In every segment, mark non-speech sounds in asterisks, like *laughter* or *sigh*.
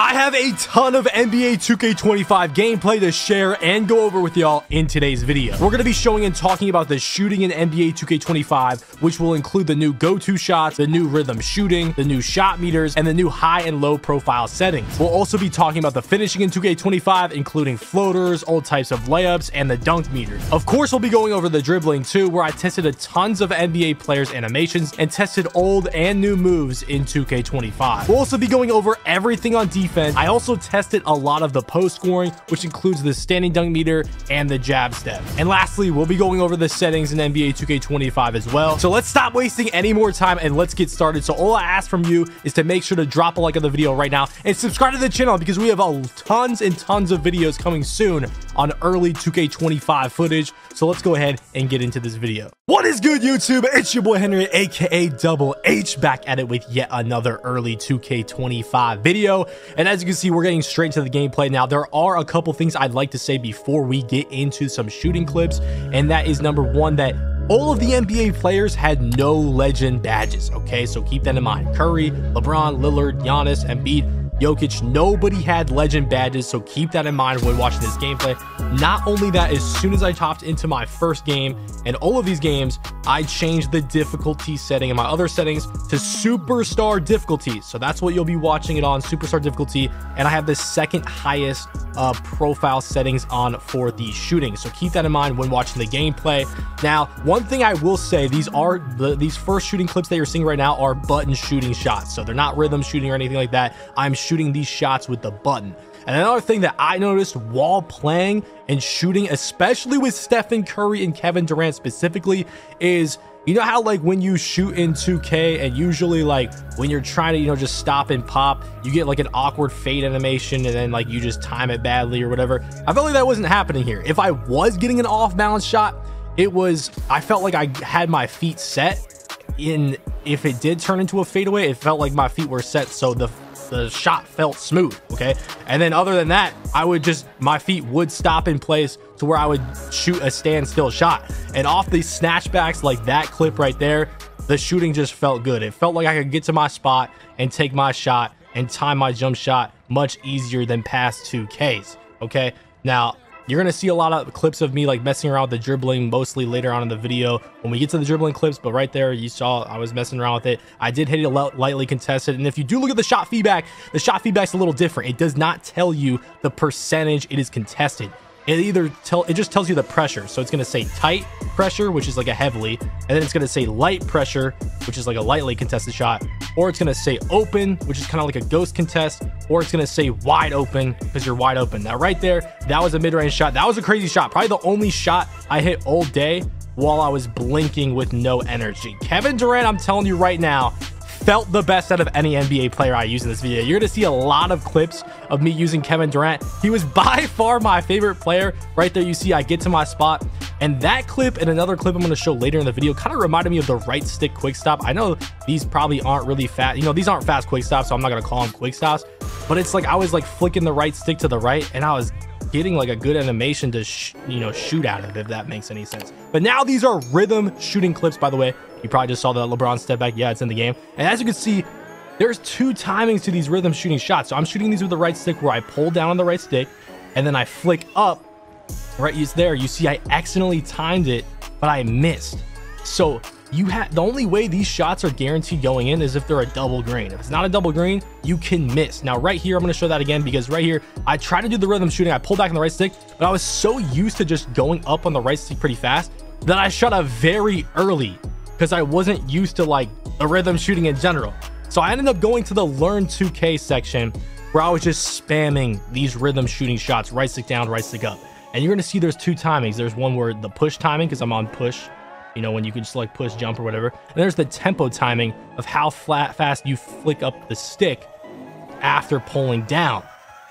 I have a ton of NBA 2K25 gameplay to share and go over with y'all in today's video. We're going to be showing and talking about the shooting in NBA 2K25, which will include the new go-to shots, the new rhythm shooting, the new shot meters, and the new high and low profile settings. We'll also be talking about the finishing in 2K25, including floaters, old types of layups, and the dunk meters. Of course, we'll be going over the dribbling too, where I tested a tons of NBA players' animations and tested old and new moves in 2K25. We'll also be going over everything on defense defense. I also tested a lot of the post scoring, which includes the standing dunk meter and the jab step. And lastly, we'll be going over the settings in NBA 2K25 as well. So let's stop wasting any more time and let's get started. So all I ask from you is to make sure to drop a like on the video right now and subscribe to the channel because we have tons and tons of videos coming soon on early 2K25 footage. So let's go ahead and get into this video. What is good, YouTube? It's your boy Henry, aka Double H, back at it with yet another early 2K25 video. And as you can see, we're getting straight into the gameplay now. There are a couple things I'd like to say before we get into some shooting clips. And that is number one, that all of the NBA players had no legend badges, okay? So keep that in mind. Curry, LeBron, Lillard, Giannis, Embiid, Jokic, nobody had legend badges, so keep that in mind when watching this gameplay. Not only that, as soon as I topped into my first game and all of these games, I changed the difficulty setting and my other settings to superstar difficulty. So that's what you'll be watching it on, superstar difficulty. And I have the second highest uh, profile settings on for the shooting. So keep that in mind when watching the gameplay. Now, one thing I will say, these are the, these first shooting clips that you're seeing right now are button shooting shots. So they're not rhythm shooting or anything like that. I'm shooting these shots with the button. And another thing that I noticed while playing and shooting, especially with Stephen Curry and Kevin Durant specifically, is you know how like when you shoot in 2K and usually like when you're trying to, you know, just stop and pop, you get like an awkward fade animation and then like you just time it badly or whatever. I felt like that wasn't happening here. If I was getting an off balance shot, it was, I felt like I had my feet set in, if it did turn into a fadeaway, it felt like my feet were set. So the the shot felt smooth okay? And then other than that i would just my feet would stop in place to where i would shoot a standstill shot. And off these snatchbacks like that clip right there the shooting just felt good. It felt like i could get to my spot and take my shot and time my jump shot much easier than past 2ks okay? Now you're going to see a lot of clips of me like messing around with the dribbling mostly later on in the video when we get to the dribbling clips. But right there, you saw I was messing around with it. I did hit it lightly contested. And if you do look at the shot feedback, the shot feedback's a little different. It does not tell you the percentage it is contested it either tell it just tells you the pressure. So it's going to say tight pressure which is like a heavily and then it's going to say light pressure which is like a lightly contested shot or it's going to say open which is kind of like a ghost contest or it's going to say wide open because you're wide open. Now right there that was a mid-range shot. That was a crazy shot. Probably the only shot i hit all day while i was blinking with no energy. Kevin durant i'm telling you right now felt the best out of any NBA player I use in this video. You're going to see a lot of clips of me using Kevin Durant. He was *laughs* by far my favorite player. Right there, you see I get to my spot. And that clip and another clip I'm going to show later in the video kind of reminded me of the right stick quick stop. I know these probably aren't really fast. You know, these aren't fast quick stops, so I'm not going to call them quick stops. But it's like I was like flicking the right stick to the right and I was getting like a good animation to, you know, shoot out of, if that makes any sense. But now these are rhythm shooting clips, by the way. You probably just saw the LeBron step back. Yeah, it's in the game. And as you can see, there's two timings to these rhythm shooting shots. So I'm shooting these with the right stick where I pull down on the right stick and then I flick up. Right, it's there. You see, I accidentally timed it, but I missed. So you have the only way these shots are guaranteed going in is if they're a double green. If it's not a double green, you can miss. Now, right here, I'm going to show that again because right here, I tried to do the rhythm shooting. I pulled back on the right stick, but I was so used to just going up on the right stick pretty fast that I shot a very early because I wasn't used to like the rhythm shooting in general. So I ended up going to the learn 2K section where I was just spamming these rhythm shooting shots, right stick down, right stick up. And you're gonna see there's two timings. There's one where the push timing, because I'm on push, you know, when you can just like push, jump or whatever. And there's the tempo timing of how flat fast you flick up the stick after pulling down.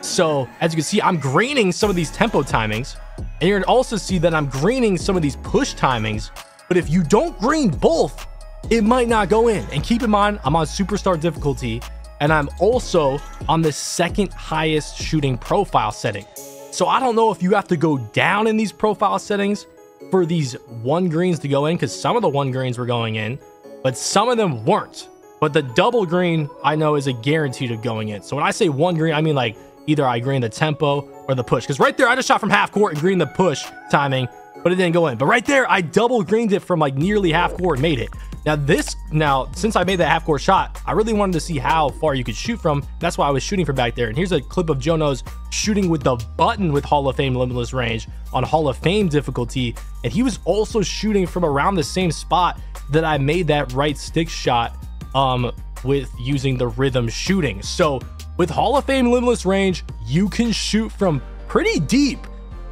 So as you can see, I'm greening some of these tempo timings. And you're also see that I'm greening some of these push timings but if you don't green both, it might not go in. And keep in mind, I'm on superstar difficulty and I'm also on the second highest shooting profile setting. So I don't know if you have to go down in these profile settings for these one greens to go in because some of the one greens were going in, but some of them weren't. But the double green, I know is a guarantee to going in. So when I say one green, I mean like either I green the tempo or the push. Because right there, I just shot from half court and green the push timing, but it didn't go in. But right there, I double greened it from like nearly half court and made it. Now this, now, since I made that half court shot, I really wanted to see how far you could shoot from. That's why I was shooting from back there. And here's a clip of Joe Knows shooting with the button with Hall of Fame limitless range on Hall of Fame difficulty. And he was also shooting from around the same spot that I made that right stick shot um, with using the rhythm shooting. So with Hall of Fame limitless range, you can shoot from pretty deep.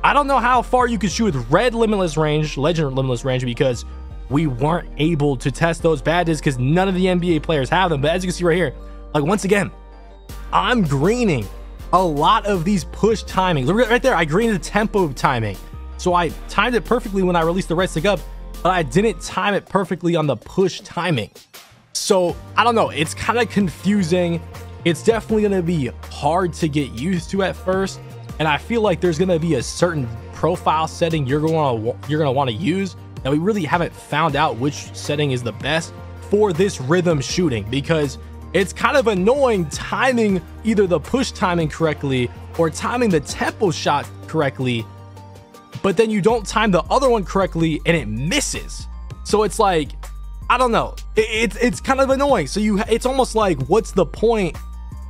I don't know how far you can shoot with red limitless range, legend limitless range, because we weren't able to test those badges because none of the NBA players have them. But as you can see right here, like once again, I'm greening a lot of these push timings. Look right there, I greened the tempo timing. So I timed it perfectly when I released the red stick up, but I didn't time it perfectly on the push timing. So I don't know, it's kind of confusing. It's definitely going to be hard to get used to at first. And I feel like there's going to be a certain profile setting you're to you're going to want to use now, we really haven't found out which setting is the best for this rhythm shooting because it's kind of annoying timing either the push timing correctly or timing the tempo shot correctly, but then you don't time the other one correctly and it misses. So it's like, I don't know. It's it's kind of annoying. So you it's almost like what's the point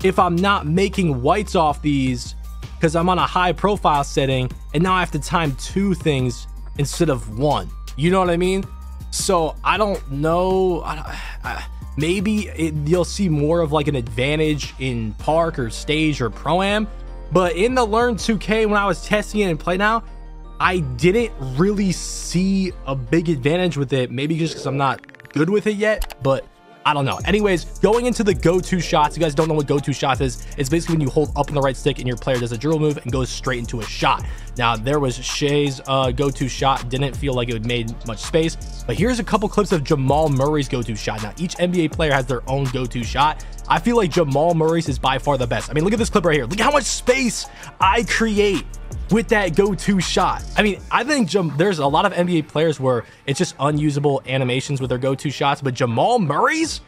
if I'm not making whites off these because I'm on a high profile setting and now I have to time two things instead of one. You know what I mean? So I don't know. I don't, I, maybe it, you'll see more of like an advantage in park or stage or pro am. But in the Learn 2K, when I was testing it and play now, I didn't really see a big advantage with it. Maybe just because I'm not good with it yet. But I don't know. Anyways, going into the go-to shots, you guys don't know what go-to shots is. It's basically when you hold up on the right stick and your player does a dribble move and goes straight into a shot. Now, there was Shai's uh, go-to shot. Didn't feel like it made much space. But here's a couple clips of Jamal Murray's go-to shot. Now, each NBA player has their own go-to shot. I feel like Jamal Murray's is by far the best. I mean, look at this clip right here. Look how much space I create with that go-to shot. I mean, I think Jam there's a lot of NBA players where it's just unusable animations with their go-to shots, but Jamal Murray's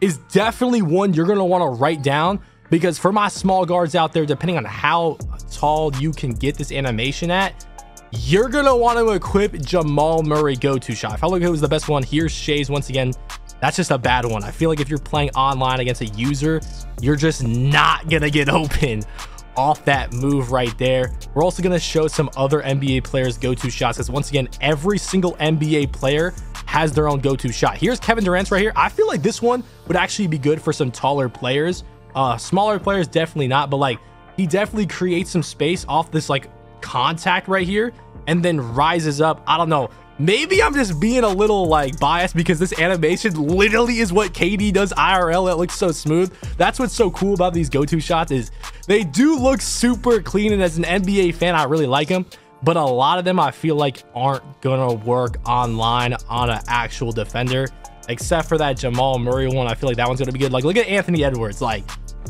is definitely one you're going to want to write down because for my small guards out there, depending on how tall you can get this animation at, you're going to want to equip Jamal Murray go-to shot. If I look who was the best one, here's Shai's once again. That's just a bad one. I feel like if you're playing online against a user, you're just not going to get *laughs* open off that move right there. We're also going to show some other NBA players go-to shots because once again, every single NBA player has their own go-to shot. Here's Kevin Durant's right here. I feel like this one would actually be good for some taller players. Uh, smaller players, definitely not, but like he definitely creates some space off this like contact right here and then rises up. I don't know. Maybe I'm just being a little like biased because this animation literally is what KD does IRL. It looks so smooth. That's what's so cool about these go-to shots is they do look super clean. And as an NBA fan, I really like them. But a lot of them I feel like aren't gonna work online on an actual defender. Except for that Jamal Murray one. I feel like that one's gonna be good. Like look at Anthony Edwards. Like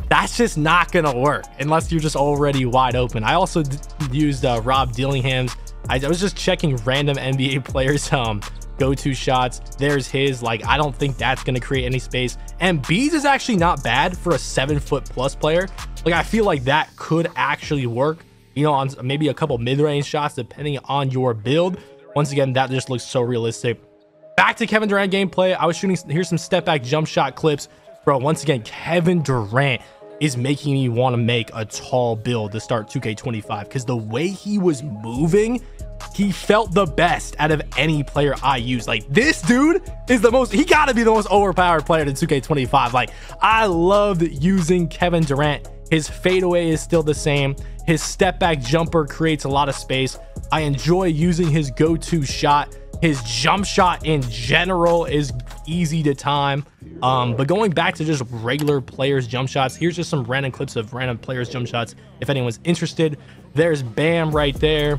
that's just not gonna work unless you're just already wide open. I also used uh, Rob Dillingham's I, I was just checking random NBA *laughs* players um go-to shots. There's his. Like, I don't think that's going to create any space. And Bees is actually not bad for a seven foot plus player. Like, I feel like that could actually work, you know, on maybe a couple mid-range shots, depending on your build. Once again, that just looks so realistic. Back to Kevin Durant gameplay. I was shooting, here's some step back jump shot clips. Bro, once again, Kevin Durant is making me want to make a tall build to start 2K25 because the way he was moving, he felt the best out of any player I use. Like this dude is the most, he got to be the most overpowered player in 2K25. Like I loved using Kevin Durant. His fadeaway is still the same. His step back jumper creates a lot of space. I enjoy using his go-to shot. His jump shot in general is easy to time. Um, but going back to just regular players' jump shots, here's just some random clips of random players' jump shots. If anyone's interested, there's Bam right there.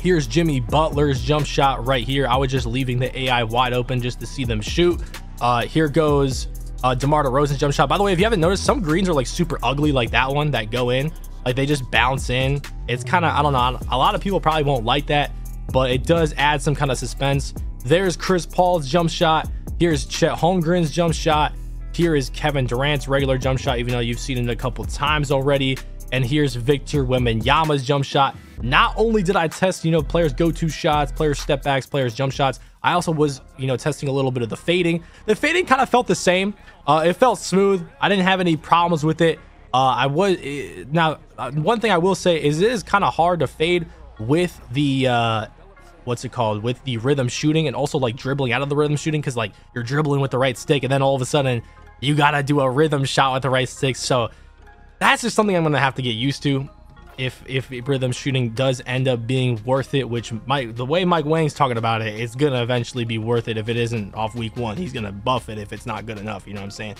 Here's Jimmy Butler's jump shot right here. I was just leaving the AI wide open just to see them shoot. Uh, here goes uh, DeMar DeRozan's jump shot. By the way, if you haven't noticed, some greens are like super ugly like that one that go in. Like they just bounce in. It's kind of, I don't know, a lot of people probably won't like that but it does add some kind of suspense. There's Chris Paul's jump shot. Here's Chet Holmgren's jump shot. Here is Kevin Durant's regular jump shot, even though you've seen it a couple times already. And here's Victor Wembanyama's jump shot. Not only did I test, you know, players go-to shots, players step backs, players jump shots, I also was, you know, testing a little bit of the fading. The fading kind of felt the same. Uh, it felt smooth. I didn't have any problems with it. Uh, I was eh, now uh, one thing I will say is it is kind of hard to fade with the uh, what's it called with the rhythm shooting and also like dribbling out of the rhythm shooting because like you're dribbling with the right stick and then all of a sudden you gotta do a rhythm shot with the right stick. So that's just something I'm gonna have to get used to if if rhythm shooting does end up being worth it, which Mike the way Mike Wang's talking about it, it's gonna eventually be worth it if it isn't off week one. He's gonna buff it if it's not good enough. You know what I'm saying?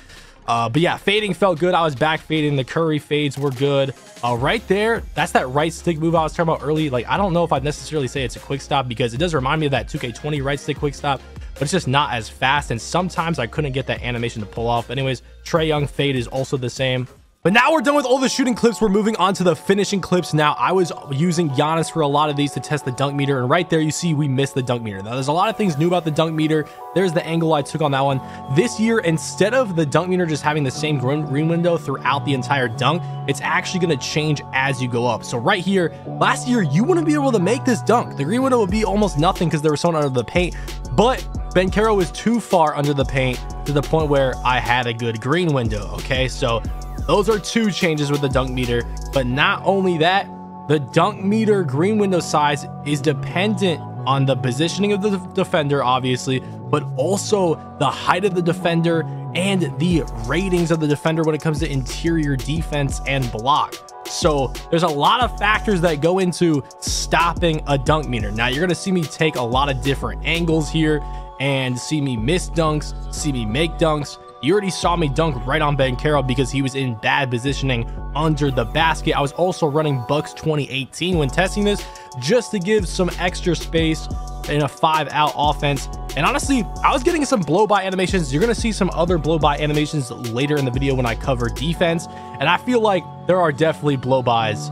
Uh, but yeah, fading felt good. I was back fading. The Curry fades were good. Uh, right there, that's that right stick move I was talking about early. Like, I don't know if I'd necessarily say it's a quick stop because it does remind me of that 2K20 right stick quick stop, but it's just not as fast. And sometimes I couldn't get that animation to pull off. Anyways, Trae Young fade is also the same. But now we're done with all the shooting clips. We're moving on to the finishing clips. Now, I was using Giannis for a lot of these to test the dunk meter. And right there, you see we missed the dunk meter. Now, there's a lot of things new about the dunk meter. There's the angle I took on that one. This year, instead of the dunk meter just having the same green window throughout the entire dunk, it's actually going to change as you go up. So right here, last year, you wouldn't be able to make this dunk. The green window would be almost nothing because there was someone under the paint. But Banchero was too far under the paint to the point where I had a good green window. Okay, so those are two changes with the dunk meter. But not only that, the dunk meter green window size is dependent on the positioning of the defender, obviously, but also the height of the defender and the ratings of the defender when it comes to interior defense and block. So there's a lot of factors that go into stopping a dunk meter. Now you're going to see me take a lot of different angles here and see me miss dunks, see me make dunks, you already saw me dunk right on Banchero because he was in bad positioning under the basket. I was also running Bucks 2018 when testing this just to give some extra space in a five out offense. And honestly, I was getting some blow by animations. You're going to see some other blow by animations later in the video when I cover defense. And I feel like there are definitely blow bys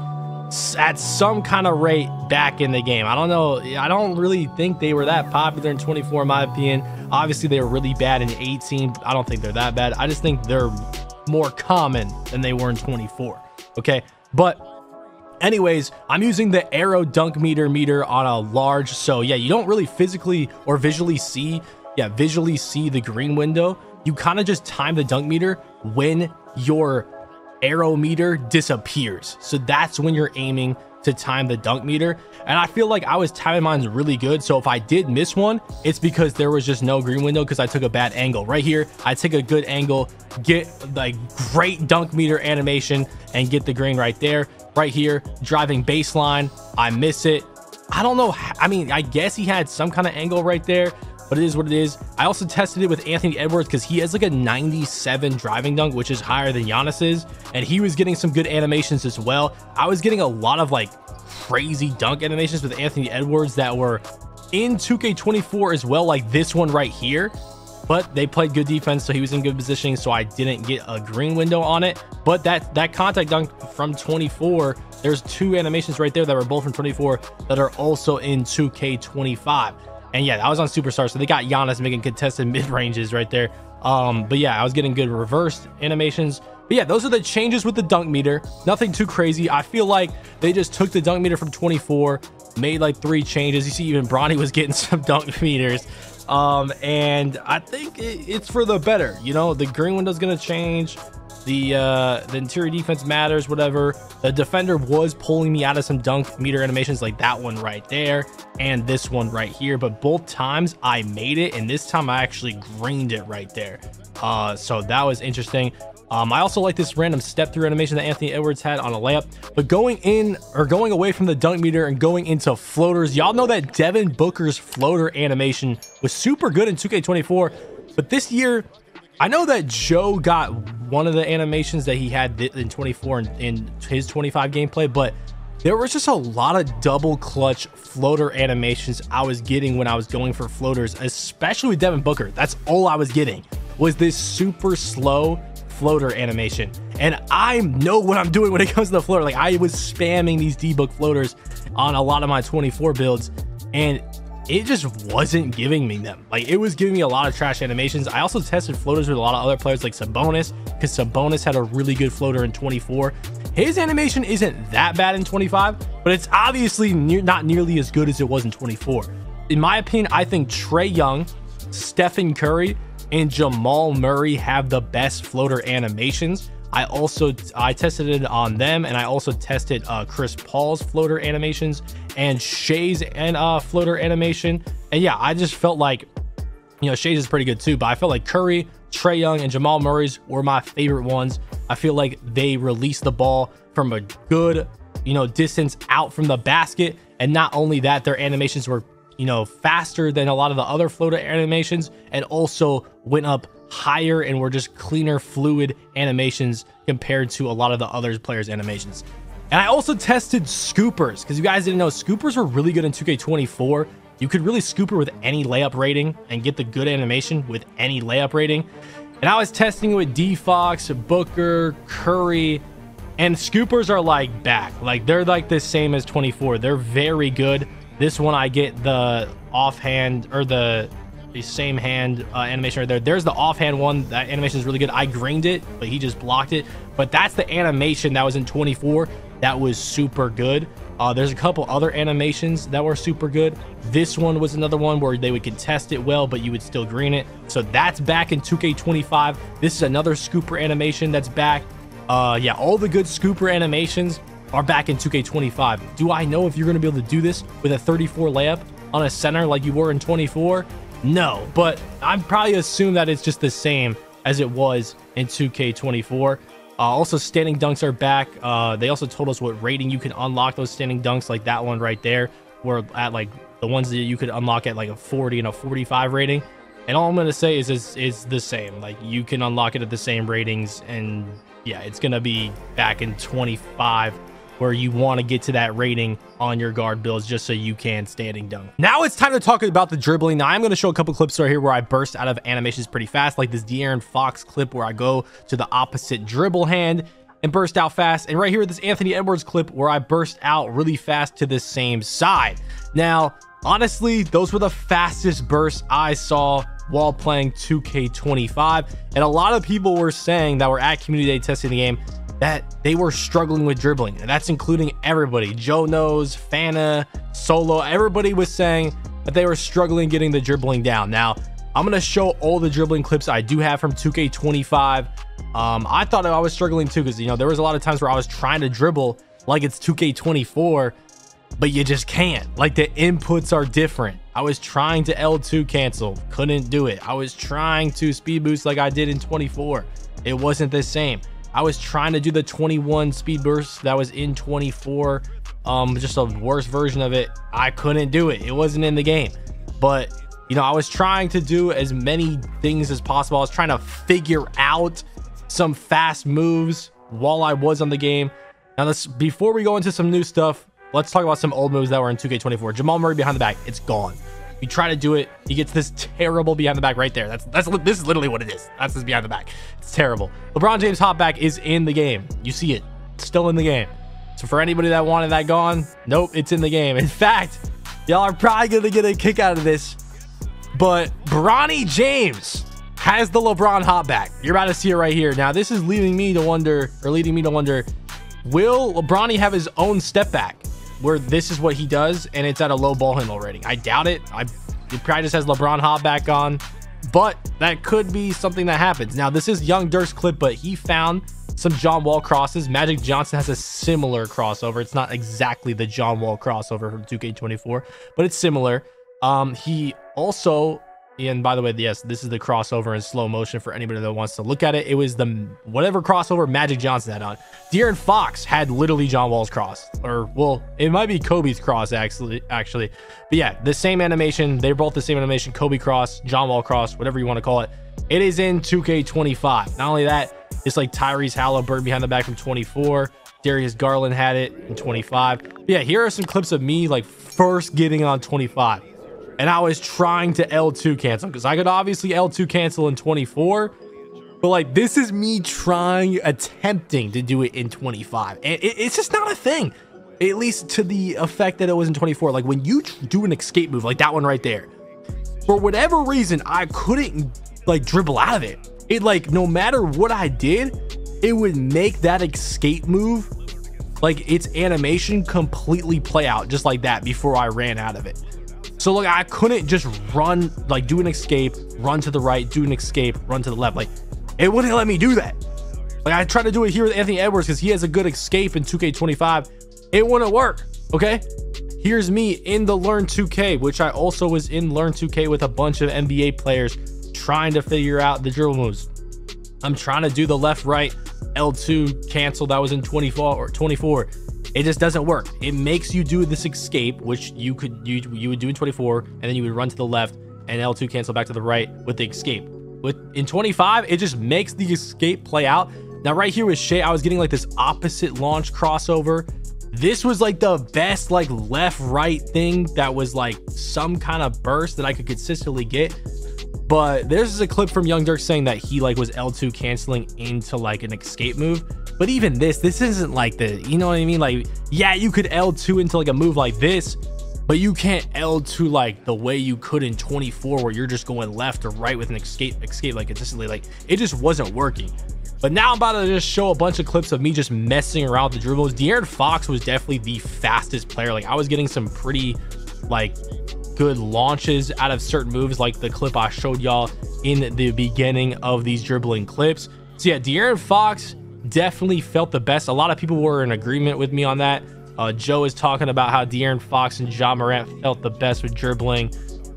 at some kind of rate back in the game. I don't know. I don't really think they were that popular in 24, in my opinion. Obviously, they were really bad in 18. I don't think they're that bad. I just think they're more common than they were in 24. Okay. But anyways, I'm using the arrow dunk meter meter on a large. So yeah, you don't really physically or visually see, yeah, visually see the green window. You kind of just time the dunk meter when your arrow meter disappears. So that's when you're aiming to time the dunk meter. And I feel like I was timing mine really good. So if I did miss one, it's because there was just no green window because I took a bad angle. Right here, I take a good angle, get like great dunk meter animation and get the green right there. Right here, driving baseline, I miss it. I don't know. I mean, I guess he had some kind of angle right there, but it is what it is. I also tested it with Anthony Edwards because he has like a 97 driving dunk, which is higher than Giannis's, and he was getting some good animations as well. I was getting a lot of like crazy dunk animations with Anthony Edwards that were in 2K24 as well, like this one right here. But they played good defense, so he was in good positioning, so I didn't get a green window on it. But that that contact dunk from 24, there's two animations right there that were both from 24 that are also in 2K25. And yeah, I was on Superstar, so they got Giannis making contested *laughs* mid ranges right there. Um, but yeah, I was getting good reversed animations. But yeah, those are the changes with the dunk meter. Nothing too crazy. I feel like they just took the dunk meter from 24, made like three changes. You see, even Bronny was getting *laughs* some dunk meters. Um, and I think it, it's for the better. You know, the green window's gonna change the uh, the interior defense matters, whatever. The defender was pulling me out of some dunk meter animations like that one right there and this one right here. But both times I made it, and this time I actually greened it right there. Uh, so that was interesting. Um, I also like this random step through animation that Anthony Edwards had on a layup. But going in or going away from the dunk meter and going into floaters, y'all know that Devin Booker's floater animation was super good in 2K24. But this year, I know that Joe got one of the animations that he had in 24 in, in his 25 gameplay, but there was just a lot of double clutch floater animations I was getting when I was going for floaters, especially with Devin Booker. That's all I was getting was this super slow floater animation. And I know what I'm doing when it comes to the floater. Like I was spamming these D-book floaters on a lot of my 24 builds and it just wasn't giving me them. Like it was giving me a lot of trash animations. I also tested floaters with a lot of other players like Sabonis because Sabonis had a really good floater in 24. His animation isn't that bad in 25, but it's obviously ne not nearly as good as it was in 24. In my opinion, I think Trae Young, Stephen Curry, and Jamal Murray have the best floater animations. I also I tested it on them, and I also tested uh, Chris Paul's floater animations and Shai's and uh, floater animation. And yeah, I just felt like you know Shai's is pretty good too, but I felt like Curry, Trae Young, and Jamal Murray's were my favorite ones. I feel like they released the ball from a good you know distance out from the basket, and not only that, their animations were you know faster than a lot of the other floater animations, and also went up higher and were just cleaner fluid animations compared to a lot of the other players animations. And i also tested scoopers because you guys didn't know scoopers were really good in 2k24 you could really scooper with any layup rating and get the good animation with any layup rating. And i was testing it with Defox booker curry and scoopers are like back. Like they're like the same as 24 they're very good this one i get the offhand or the the same hand uh, animation right there. There's the offhand one. That animation is really good. I greened it, but he just blocked it. But that's the animation that was in 24. That was super good. Uh, there's a couple other animations that were super good. This one was another one where they would contest it well, but you would still green it. So that's back in 2K25. This is another scooper animation that's back. Uh, yeah, all the good scooper animations are back in 2K25. Do I know if you're going to be able to do this with a 34 layup on a center like you were in 24? No, but I'm probably assume that it's just the same as it was in 2K24. Uh, also, standing dunks are back. Uh, they also told us what rating you can unlock those standing dunks, like that one right there, where at like the ones that you could unlock at like a 40 and a 45 rating. And all I'm gonna say is is, is the same. Like you can unlock it at the same ratings, and yeah, it's gonna be back in 25 where you want to get to that rating on your guard builds just so you can standing dunk. Now it's time to talk about the dribbling. Now I'm going to show a couple clips right here where I burst out of animations pretty fast, like this De'Aaron Fox clip where I go to the opposite dribble hand and burst out fast. And right here, this Anthony Edwards clip where I burst out really fast to the same side. Now, honestly, those were the fastest bursts I saw while playing 2K25. And a lot of people were saying that were at community day testing the game that they were struggling with dribbling. And that's including everybody. Joe Knows, Fana, Solo, everybody was saying that they were struggling getting the dribbling down. Now, I'm going to show all the dribbling clips I do have from 2K25. Um, I thought I was struggling too because, you know, there was a lot of times where I was trying to dribble like it's 2K24, but you just can't. Like the inputs are different. I was trying to L2 cancel, couldn't do it. I was trying to speed boost like I did in 24. It wasn't the same. I was trying to do the 21 speed burst that was in 24. Um, just a worse version of it. I couldn't do it. It wasn't in the game. But you know, I was trying to do as many things as possible. I was trying to figure out some fast moves while I was on the game. Now, let's before we go into some new stuff, let's talk about some old moves that were in 2K24. Jamal Murray behind the back, it's gone. You try to do it, he gets this terrible behind the back right there. That's that's this is literally what it is. That's his behind the back. It's terrible. LeBron James hop back is in the game. You see it, still in the game. So for anybody that wanted that gone, nope, it's in the game. In fact, y'all are probably gonna get a kick out of this, but Bronny James has the LeBron hop back. You're about to see it right here. Now this is leading me to wonder, or leading me to wonder, will LeBron have his own step back? Where this is what he does and it's at a low ball handle rating. I doubt it. I it probably just has LeBron hop back on, but that could be something that happens. Now this is Young Dirk's clip, but he found some John Wall crosses. Magic Johnson has a similar crossover. It's not exactly the John Wall crossover from 2K24, but it's similar. Um, he also and by the way, yes, this is the crossover in slow motion for anybody that wants to look at it. It was the whatever crossover Magic Johnson had on. De'Aaron Fox had literally John Wall's cross, or well, it might be Kobe's cross actually. Actually, but yeah, the same animation. They're both the same animation. Kobe cross, John Wall cross, whatever you want to call it. It is in 2K25. Not only that, it's like Tyrese Halliburton behind the back from 24. Darius Garland had it in 25. But yeah, here are some clips of me like first getting on 25 and I was trying to L2 cancel because I could obviously L2 cancel in 24, but like this is me trying, attempting to do it in 25, and it, it's just not a thing. At least to the effect that it was in 24. Like when you do an escape move, like that one right there, for whatever reason, I couldn't like dribble out of it. It like no matter what I did, it would make that escape move like its animation completely play out just like that before I ran out of it. So like I couldn't just run like do an escape, run to the right, do an escape, run to the left. Like it wouldn't let me do that. Like I tried to do it here with Anthony Edwards because he has a good escape in 2K25. It wouldn't work. Okay. Here's me in the Learn 2K, which I also was in Learn 2K with a bunch of NBA players trying to figure out the dribble moves. I'm trying to do the left right L2 cancel that was in 24 or 24. It just doesn't work. It makes you do this escape, which you could you you would do in 24, and then you would run to the left and L2 cancel back to the right with the escape. With in 25, it just makes the escape play out. Now right here with Shai, I was getting like this opposite launch crossover. This was like the best like left right thing that was like some kind of burst that I could consistently get but there's a clip from Young Dirk saying that he like was L2 canceling into like an escape move. But even this, this isn't like the, you know what I mean? Like, yeah, you could L2 into like a move like this, but you can't L2 like the way you could in 24 where you're just going left or right with an escape, escape like consistently. Like it just wasn't working. But now I'm about to just show a bunch of clips of me just messing around with the dribbles. De'Aaron Fox was definitely the fastest player. Like I was getting some pretty like good launches out of certain moves like the clip I showed y'all in the beginning of these dribbling clips. So yeah, De'Aaron Fox definitely felt the best. A lot of people were in agreement with me on that. Uh, Joe is talking about how De'Aaron Fox and Ja Morant felt the best with dribbling.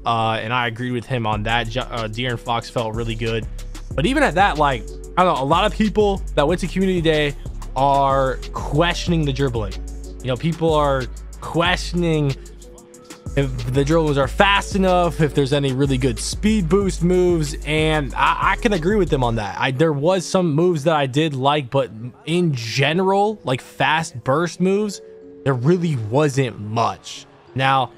Uh, and I agree with him on that. Uh, De'Aaron Fox felt really good. But even at that, like, I don't know, a lot of people that went to community day are questioning the dribbling. You know, people are questioning if the dribbles are fast enough, if there's any really good speed boost moves, and I, I, can agree with them on that. I there was some moves that I did like, but in general, like fast burst moves, there really wasn't much. Now,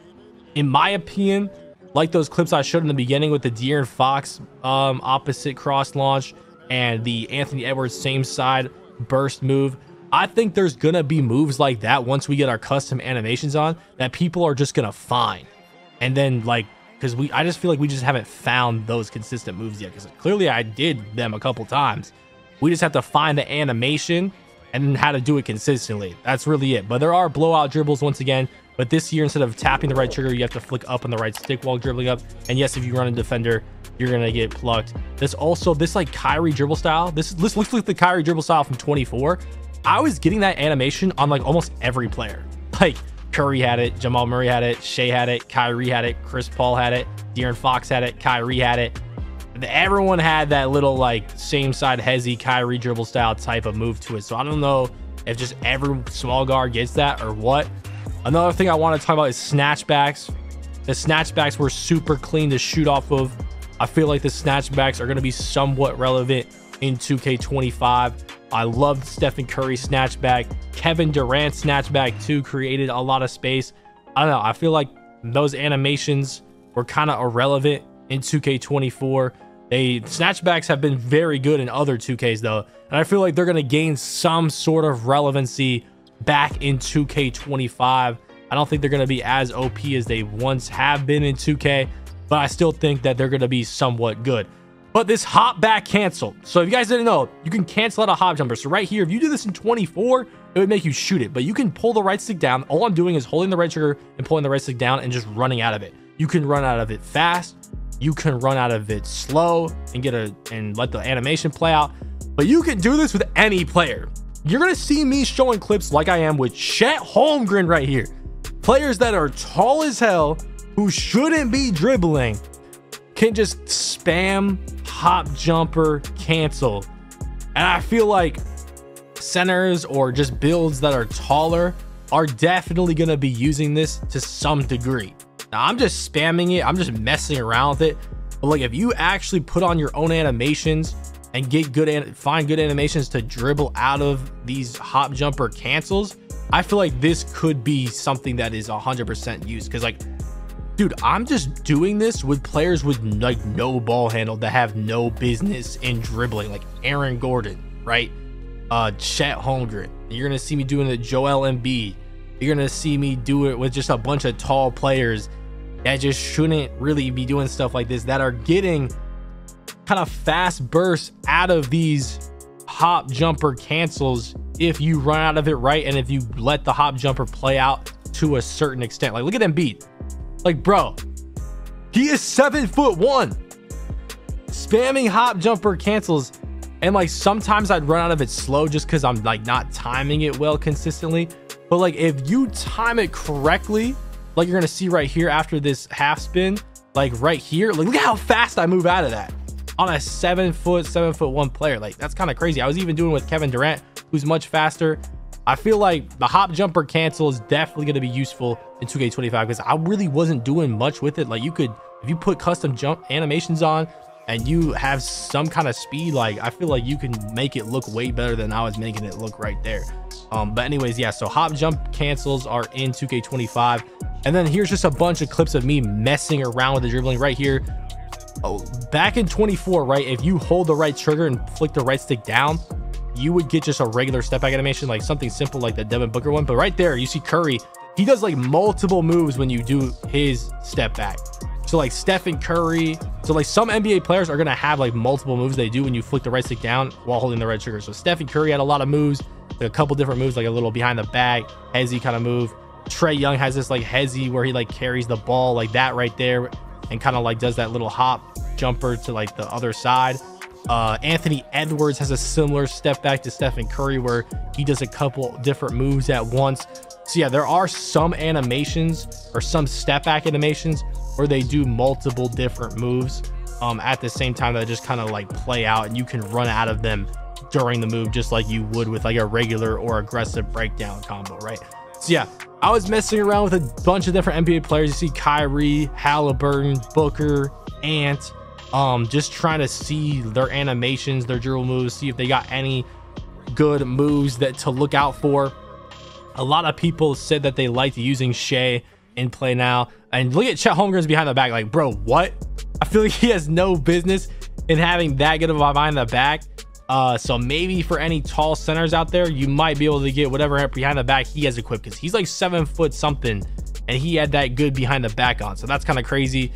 in my opinion, like those clips I showed in the beginning with the De'Aaron Fox um, opposite cross launch and the Anthony Edwards same side burst move, I think there's gonna be moves like that once we get our custom animations on that people are just gonna find. And then like because we I just feel like we just haven't found those consistent moves yet. Because clearly I did them a couple times. We just have to find the animation and how to do it consistently. That's really it. But there are blowout dribbles once again. But this year, instead of tapping the right trigger, you have to flick up on the right stick while dribbling up. And yes, if you run a defender, you're gonna get plucked. This also this like Kyrie dribble style. This this looks like the Kyrie dribble style from 24. I was getting that animation on like almost every player. Like Curry had it, Jamal Murray had it, Shai had it, Kyrie had it, Chris Paul had it, De'Aaron Fox had it, Kyrie had it. Everyone had that little like same side hezzy Kyrie dribble style type of move to it. So I don't know if just every small guard gets that or what. Another thing I want to talk about is snatchbacks. The snatchbacks were super clean to shoot off of. I feel like the snatchbacks are going to be somewhat relevant in 2K25. I loved Stephen Curry snatchback. Kevin Durant snatchback too created a lot of space. I don't know. I feel like those animations were kind of irrelevant in 2K24. They snatchbacks have been very good in other 2Ks though, and I feel like they're gonna gain some sort of relevancy back in 2K25. I don't think they're gonna be as OP as they once have been in 2K, but I still think that they're gonna be somewhat good. But this hop back cancel. So if you guys didn't know, you can cancel out a hop jumper. So right here, if you do this in 24, it would make you shoot it. But you can pull the right stick down. All I'm doing is holding the right trigger and pulling the right stick down and just running out of it. You can run out of it fast. You can run out of it slow and get a and let the animation play out. But you can do this with any player. You're gonna see me showing clips like I am with Chet Holmgren right here. Players that are tall as hell who shouldn't be dribbling can just spam hop jumper cancel. And I feel like centers or just builds that are taller are definitely going to be using this to some degree. Now, I'm just spamming it. I'm just messing around with it. But like if you actually put on your own animations and get good and find good animations to dribble out of these hop jumper cancels, I feel like this could be something that is 100% used because like dude, I'm just doing this with players with like no ball handle that have no business in dribbling, like Aaron Gordon, right? Uh, Chet Holmgren. You're gonna see me doing the Joel Embiid, you're gonna see me do it with just a bunch of tall players that just shouldn't really be doing stuff like this that are getting kind of fast bursts out of these hop jumper cancels if you run out of it right and if you let the hop jumper play out to a certain extent. Like look at Embiid. Like bro, he is seven foot one. Spamming hop jumper cancels. And like sometimes I'd run out of it slow just because I'm like not timing it well consistently. But like if you time it correctly, like you're gonna see right here after this half spin, like right here, like look at how fast I move out of that on a seven foot, seven foot one player. Like that's kind of crazy. I was even doing with Kevin Durant, who's much faster. I feel like the hop jumper cancel is definitely going to be useful in 2K25 because I really wasn't doing much with it. Like you could, if you put custom jump animations on and you have some kind of speed, like I feel like you can make it look way better than I was making it look right there. Um, but anyways, yeah, so hop jump cancels are in 2K25. And then here's just a bunch of clips of me messing around with the dribbling right here. Oh, back in 24, right? If you hold the right trigger and flick the right stick down, you would get just a regular step back animation, like something simple like the Devin Booker one. But right there, you see Curry, he does like multiple moves when you do his step back. So like Stephen Curry, so like some NBA players are gonna have like multiple moves they do when you flick the right stick down while holding the right trigger. So Stephen Curry had a lot of moves, like a couple different moves, like a little behind the back, hezzy kind of move. Trae Young has this like hezzy where he like carries the ball like that right there and kind of like does that little hop jumper to like the other side. Uh, Anthony Edwards has a similar step back to Stephen Curry where he does a couple different moves at once. So yeah, there are some animations or some step back animations where they do multiple different moves um, at the same time that just kind of like play out and you can run out of them during the move just like you would with like a regular or aggressive breakdown combo, right? So yeah, I was messing around with a bunch of different NBA players. You see Kyrie, Halliburton, Booker, Ant, um, just trying to see their animations, their dribble moves, see if they got any good moves that to look out for. A lot of people said that they liked using Shai in play now. And look at Chet Holmgren's behind the back. Like, bro, what? I feel like he has no business in having that good of a behind the back. Uh, so maybe for any tall centers out there, you might be able to get whatever behind the back he has equipped because he's like seven foot something and he had that good behind the back on. So that's kind of crazy.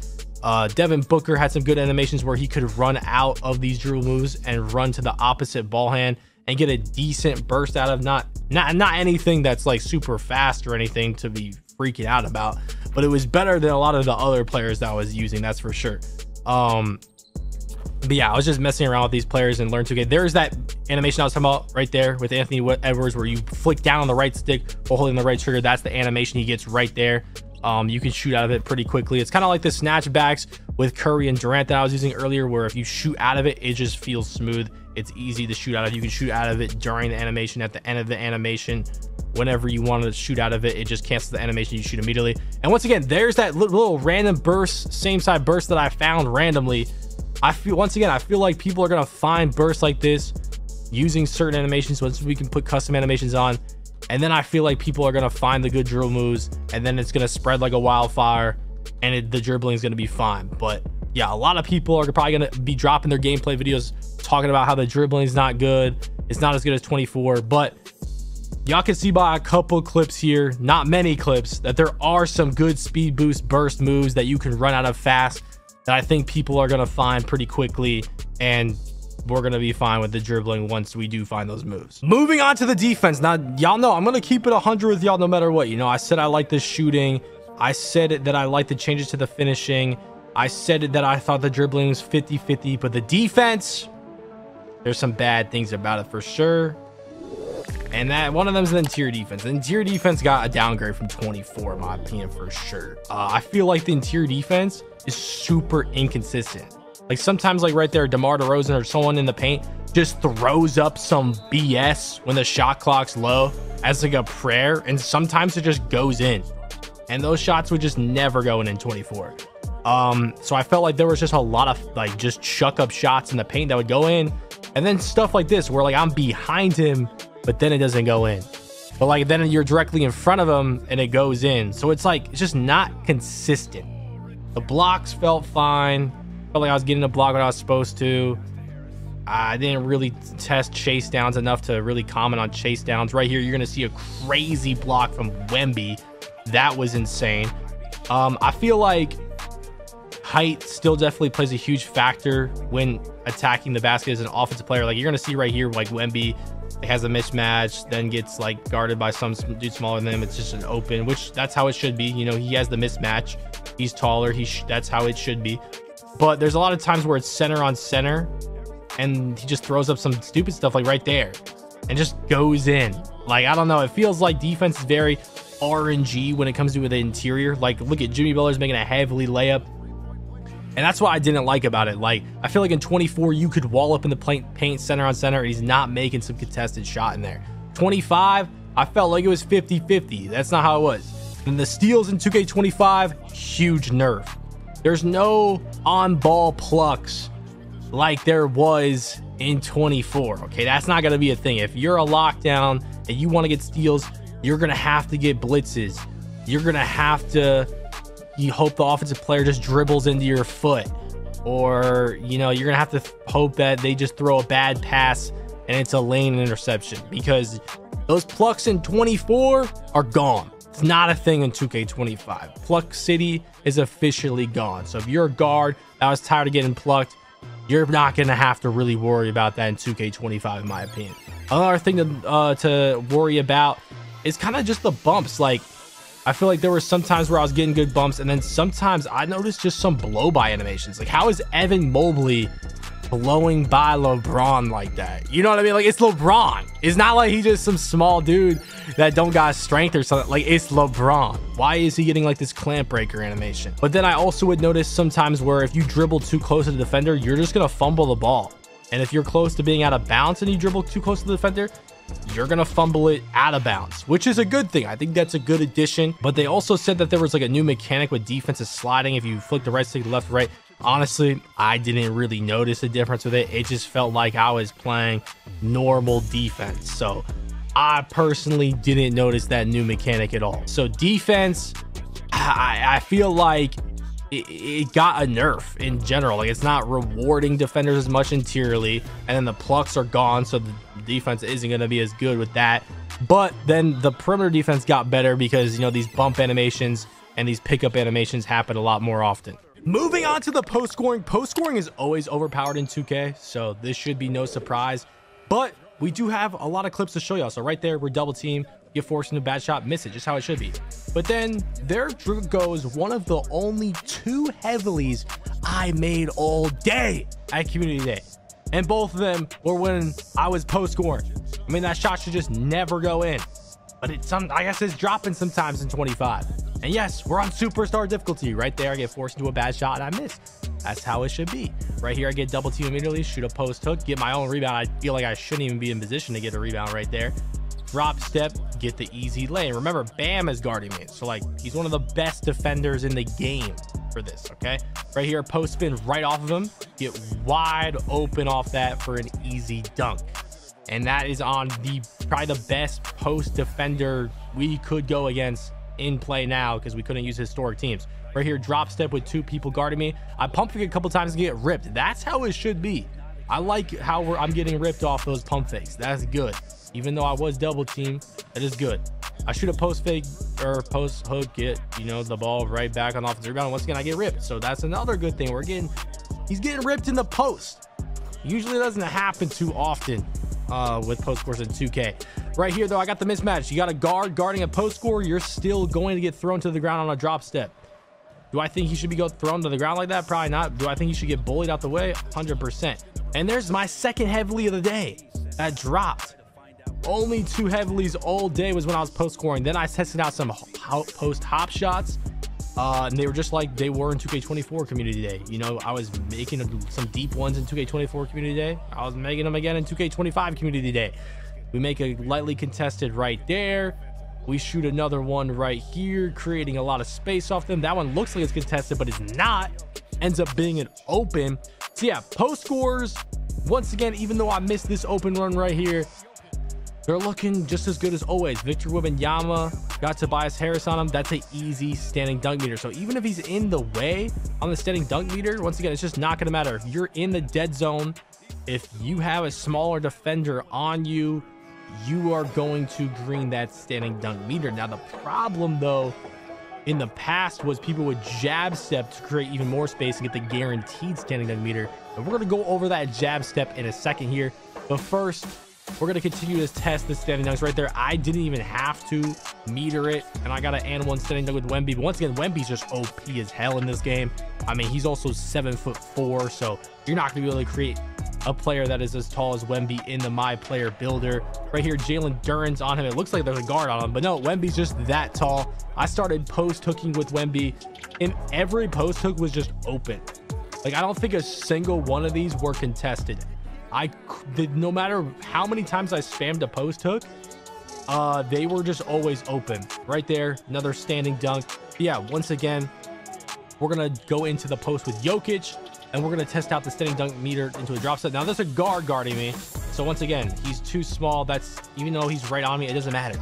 Uh, Devin Booker had some good animations where he could run out of these dribble moves and run to the opposite ball hand and get a decent burst out of not not not anything that's like super fast or anything to be freaking out about, but it was better than a lot of the other players that I was using. That's for sure. Um, but yeah, I was just messing around with these players and Learn 2K. There's that animation I was talking about right there with Anthony Edwards, where you flick down on the right stick while holding the right trigger. That's the animation he gets right there. Um, you can shoot out of it pretty quickly. It's kind of like the snatchbacks with Curry and Durant that I was using earlier, where if you shoot out of it, it just feels smooth. It's easy to shoot out of. You can shoot out of it during the animation, at the end of the animation, whenever you want to shoot out of it. It just cancels the animation. You shoot immediately. And once again, there's that little random burst, same side burst that I found randomly I feel once again, I feel like people are gonna find bursts like this using certain animations once we can put custom animations on. And then I feel like people are gonna find the good drill moves, and then it's gonna spread like a wildfire, and it, the dribbling is gonna be fine. But yeah, a lot of people are probably gonna be dropping their gameplay videos talking about how the dribbling is not good. It's not as good as 24, but y'all can see by a couple clips here, not many clips, that there are some good speed boost burst moves that you can run out of fast that I think people are going to find pretty quickly and we're going to be fine with the dribbling once we do find those moves. Moving on to the defense. Now, y'all know I'm going to keep it 100 with y'all no matter what. You know, I said I like the shooting. I said that I like the changes to the finishing. I said that I thought the dribbling was 50-50, but the defense, there's some bad things about it for sure. And that one of them is the interior defense. The interior defense got a downgrade from 24, in my opinion, for sure. Uh, I feel like the interior defense is super inconsistent. Like sometimes, like right there, DeMar DeRozan or someone in the paint just throws up some BS when the shot clock's low as like a prayer, and sometimes it just goes in. And those shots would just never go in in 24. Um, so I felt like there was just a lot of like just chuck up shots in the paint that would go in, and then stuff like this where like I'm behind him, but then it doesn't go in. But like then you're directly in front of him and it goes in. So it's like it's just not consistent. The blocks felt fine. Felt like I was getting a block when I was supposed to. I didn't really test chase downs enough to really comment on chase downs. Right here, you're going to see a crazy block from Wemby. That was insane. Um, I feel like height still definitely plays a huge factor when attacking the basket as an offensive player. Like you're going to see right here, like Wemby has a mismatch, then gets like guarded by some dude smaller than him. It's just an open, which that's how it should be. You know, he has the mismatch. He's taller. He that's how it should be. But there's a lot of times where it's center on center and he just throws up some stupid stuff like right there and just goes in. Like, I don't know. It feels like defense is very RNG when it comes to the interior. Like, look at Jimmy Butler's making a heavily layup. And that's what I didn't like about it. Like, I feel like in 24, you could wall up in the paint center on center, and he's not making some contested shot in there. 25, I felt like it was 50 50. That's not how it was. And the steals in 2K25, huge nerf. There's no on ball plucks like there was in 24. Okay, that's not going to be a thing. If you're a lockdown and you want to get steals, you're going to have to get blitzes. You're going to have to you hope the offensive player just dribbles into your foot or you know, you're going to have to hope that they just throw a bad pass and it's a lane interception because those plucks in 24 are gone. It's not a thing in 2K25. Pluck City is officially gone. So if you're a guard that was tired of getting plucked, you're not going to have to really worry about that in 2K25, in my opinion. Another thing to, uh, to worry about is kind of just the bumps. Like, I feel like there were some times where I was getting good bumps, and then sometimes I noticed just some blow by animations. Like, how is Evan Mobley blowing by LeBron like that. You know what I mean? Like it's LeBron. It's not like he's just some small dude that don't got strength or something. Like it's LeBron. Why is he getting like this clamp breaker animation? But then I also would notice sometimes where if you dribble too close to the defender, you're just gonna fumble the ball. And if you're close to being out of bounds and you dribble too close to the defender, you're gonna fumble it out of bounds, which is a good thing. I think that's a good addition. But they also said that there was like a new mechanic with defensive sliding. If you flick the right stick left, right, honestly, I didn't really notice a difference with it. It just felt like I was playing normal defense. So I personally didn't notice that new mechanic at all. So defense, I, I feel like it, it, got a nerf in general. Like it's not rewarding defenders as much interiorly, and then the plucks are gone, so the defense isn't going to be as good with that. But then the perimeter defense got better because you know these bump animations and these pickup animations happen a lot more often. Moving on to the post scoring. Post scoring is always overpowered in 2K, so this should be no surprise. But we do have a lot of clips to show y'all. So right there, we're double team, get forced into a bad shot, miss it, just how it should be. But then there goes one of the only two heavilies I made all day at Community Day. And both of them were when I was post scoring. I mean, that shot should just never go in. But it's some, I guess it's dropping sometimes in 25. And yes, we're on superstar difficulty. Right there, I get forced into a bad shot and I miss. That's how it should be. Right here, I get double team immediately, shoot a post hook, get my own rebound. I feel like I shouldn't even be in position to get a rebound right there. Drop step, get the easy lane. Remember, Bam is guarding me. So, like, he's one of the best defenders in the game for this, okay? Right here, post spin right off of him. Get wide open off that for an easy dunk. And that is on the probably the best post defender we could go against in play now because we couldn't use historic teams. Right here, drop step with two people guarding me. I pump fake a couple times and get ripped. That's how it should be. I like how I'm getting ripped off those pump fakes. That's good. Even though I was double team, that is good. I shoot a post fake or post hook, get, you know, the ball right back on the offensive rebound. Once again, I get ripped. So that's another good thing. We're getting, he's getting ripped in the post. Usually doesn't happen too often uh, with post scores in 2K. Right here, though, I got the mismatch. You got a guard guarding a post score. You're still going to get thrown to the ground on a drop step. Do I think he should be thrown to the ground like that? Probably not. Do I think he should get bullied out the way? 100%. And there's my second heavily of the day that dropped. Only two heavilies all day was when I was post scoring. Then I tested out some post hop shots. Uh, and they were just like they were in 2K24 Community Day. You know, I was making some deep ones in 2K24 Community Day. I was making them again in 2K25 Community Day. We make a lightly contested right there. We shoot another one right here, creating a lot of space off them. That one looks like it's contested, but it's not. Ends up being an open. So yeah, post scores. Once again, even though I missed this open run right here, they're looking just as good as always. Victor Wembanyama got Tobias Harris on him. That's an easy standing dunk meter. So even if he's in the way on the standing dunk meter, once again, it's just not going to matter. If you're in the dead zone if you have a smaller defender on you, you are going to green that standing dunk meter. Now, the problem though, in the past was people would jab step to create even more space and get the guaranteed standing dunk meter. And we're going to go over that jab step in a second here. But first, we're going to continue to test the standing dunks right there. I didn't even have to meter it, and I got an and one standing dunk with Wemby. But once again, Wemby's just OP as hell in this game. I mean, he's also seven foot four, so you're not going to be able to create a player that is as tall as Wemby in the My Player Builder. Right here, Jalen Duren's on him. It looks like there's a guard on him, but no, Wemby's just that tall. I started post hooking with Wemby, and every post hook was just open. Like, I don't think a single one of these were contested. I did no matter how many times I spammed a post hook, uh, they were just always open. Right there, another standing dunk. But yeah, once again, we're gonna go into the post with Jokic, and we're gonna test out the standing dunk meter into a drop step. Now there's a guard guarding me, so once again, he's too small. That's even though he's right on me, it doesn't matter.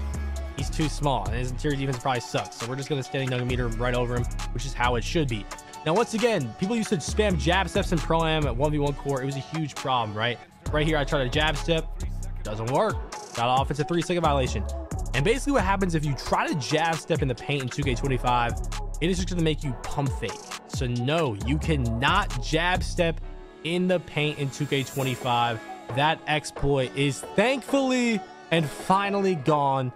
He's too small, and his interior defense probably sucks. So we're just gonna standing dunk meter right over him, which is how it should be. Now, once again, people used to spam jab steps in Pro Am at 1v1 core. It was a huge problem, right? Right here, I tried a jab step. Doesn't work. Got an offensive three second violation. And basically what happens if you try to jab step in the paint in 2K25, it is just going to make you pump fake. So no, you cannot jab step in the paint in 2K25. That exploit is thankfully and finally gone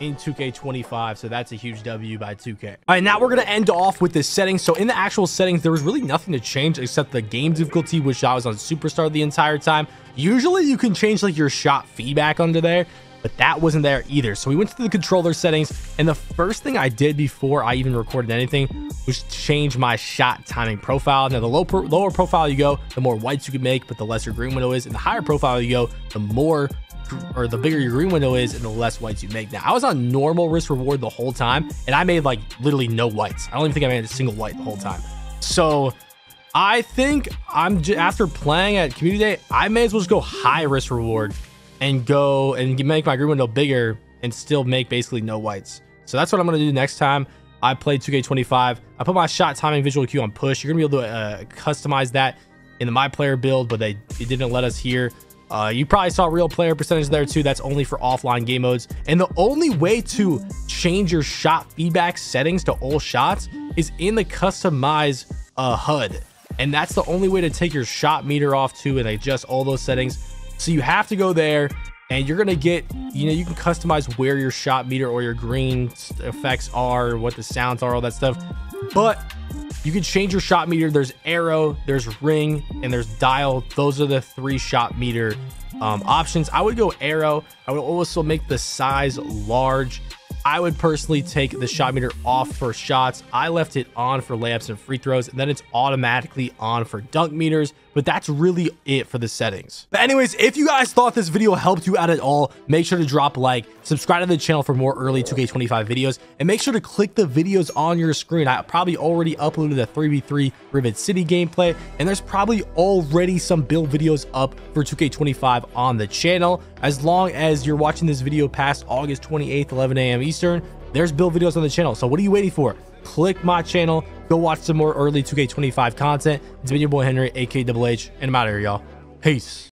in 2K25. So that's a huge W by 2K. All right, now we're going to end off with the settings. So in the actual settings, there was really nothing to change except the game difficulty, which I was on Superstar the entire time. Usually you can change like your shot feedback under there, but that wasn't there either. So we went to the controller settings, and the first thing I did before I even recorded anything was change my shot timing profile. Now, the low pro lower profile you go, the more whites you can make, but the less your green window is, and the higher profile you go, the more or the bigger your green window is and the less whites you make. Now, I was on normal risk reward the whole time, and I made like literally no whites. I don't even think I made a single white the whole time. So I think I'm after playing at community day, I may as well just go high risk reward and go and make my green window bigger and still make basically no whites. So that's what I'm going to do next time. I play 2K25. I put my shot timing visual cue on push. You're going to be able to uh, customize that in the my player build, but they, they didn't let us here. Uh, you probably saw real player percentage there too. That's only for offline game modes. And the only way to change your shot feedback settings to all shots is in the customize uh, HUD. And that's the only way to take your shot meter off too and adjust all those settings. So you have to go there and you're to get, you know, you can customize where your shot meter or your green effects are, what the sounds are, all that stuff. But you can change your shot meter. There's arrow, there's ring, and there's dial. Those are the three shot meter um, options. I would go arrow. I would also make the size large I would personally take the shot meter off for shots. I left it on for layups and free throws, and then it's automatically on for dunk meters, but that's really it for the settings. But anyways, if you guys thought this video helped you out at all, make sure to drop a like, subscribe to the channel for more early 2K25 videos, and make sure to click the videos on your screen. I probably already uploaded a 3v3 Rivet City gameplay, and there's probably already some build videos up for 2K25 on the channel. As long as you're watching this video past August 28th, 11 a.m. Eastern, there's build videos on the channel. So what are you waiting for? Click my channel, go watch some more early 2K25 content. It's been your boy Henry, aka Double H, and I'm out of here, y'all. Peace.